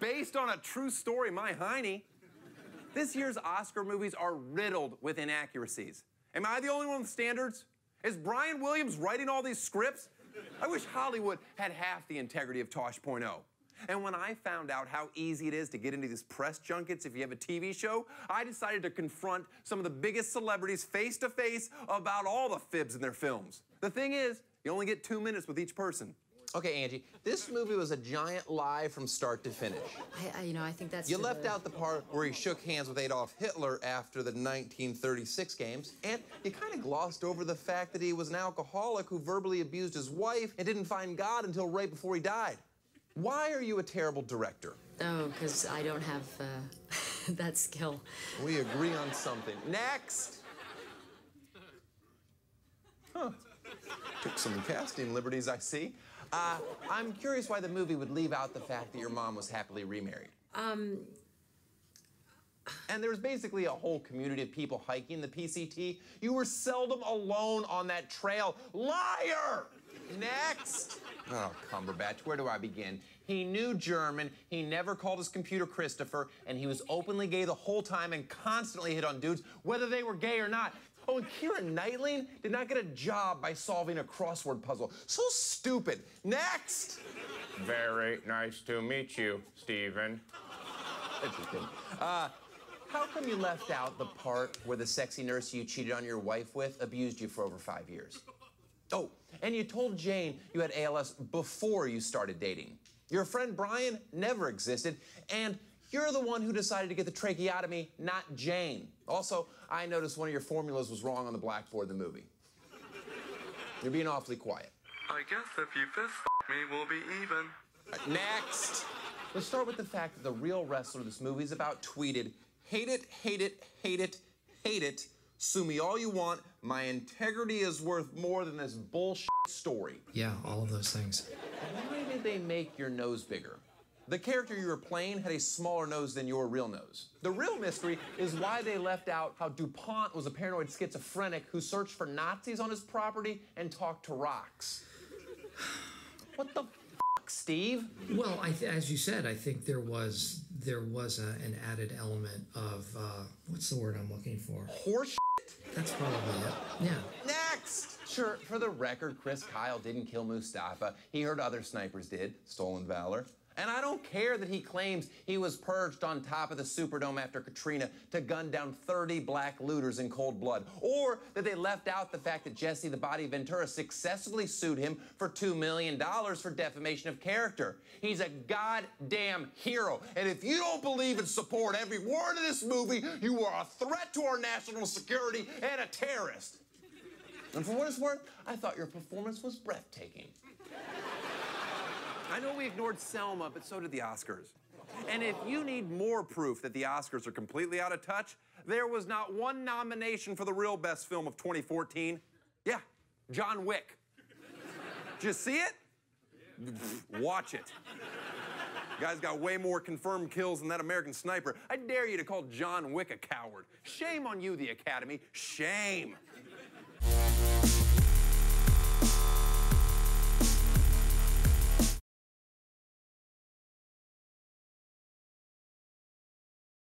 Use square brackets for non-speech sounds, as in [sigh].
Based on a true story, my hiney. This year's Oscar movies are riddled with inaccuracies. Am I the only one with standards? Is Brian Williams writing all these scripts? I wish Hollywood had half the integrity of Tosh.0. And when I found out how easy it is to get into these press junkets if you have a TV show, I decided to confront some of the biggest celebrities face to face about all the fibs in their films. The thing is, you only get two minutes with each person. Okay, Angie, this movie was a giant lie from start to finish. I, I you know, I think that's You left the- out the part where he shook hands with Adolf Hitler after the 1936 games, and you kind of glossed over the fact that he was an alcoholic who verbally abused his wife and didn't find God until right before he died. Why are you a terrible director? Oh, because I don't have uh, [laughs] that skill. We agree on something. Next! Huh. Took some casting liberties, I see. Uh, I'm curious why the movie would leave out the fact that your mom was happily remarried. Um, And there was basically a whole community of people hiking the PCT. You were seldom alone on that trail. Liar! Next! Oh, Cumberbatch, where do I begin? He knew German, he never called his computer Christopher, and he was openly gay the whole time and constantly hit on dudes, whether they were gay or not. Oh, and Keira Knightley did not get a job by solving a crossword puzzle. So stupid. Next! Very nice to meet you, Stephen. Interesting. Uh, how come you left out the part where the sexy nurse you cheated on your wife with abused you for over five years? Oh, and you told Jane you had ALS before you started dating. Your friend Brian never existed, and you're the one who decided to get the tracheotomy, not Jane. Also, I noticed one of your formulas was wrong on the blackboard in the movie. You're being awfully quiet. I guess if you fist me, we'll be even. Next. Let's start with the fact that the real wrestler this movie is about tweeted, hate it, hate it, hate it, hate it. Sue me all you want. My integrity is worth more than this bullshit story. Yeah, all of those things. Why did they make your nose bigger? The character you were playing had a smaller nose than your real nose. The real mystery is why they left out how DuPont was a paranoid schizophrenic who searched for Nazis on his property and talked to rocks. What the fuck, Steve? Well, I th- as you said, I think there was there was a, an added element of uh, what's the word I'm looking for? Horse. That's probably it. Yeah. Next! Sure, for the record, Chris Kyle didn't kill Mustafa. He heard other snipers did. Stolen valor. And I don't care that he claims he was perched on top of the Superdome after Katrina to gun down 30 black looters in cold blood. Or that they left out the fact that Jesse the Body Ventura successfully sued him for $2 million for defamation of character. He's a goddamn hero. And if you don't believe and support every word of this movie, you are a threat to our national security and a terrorist. And for what it's worth, I thought your performance was breathtaking. I know we ignored Selma, but so did the Oscars. And if you need more proof that the Oscars are completely out of touch, there was not one nomination for the real best film of 2014. Yeah, John Wick. Did you see it? Watch it. Guy's got way more confirmed kills than that American sniper. I dare you to call John Wick a coward. Shame on you, the Academy. Shame.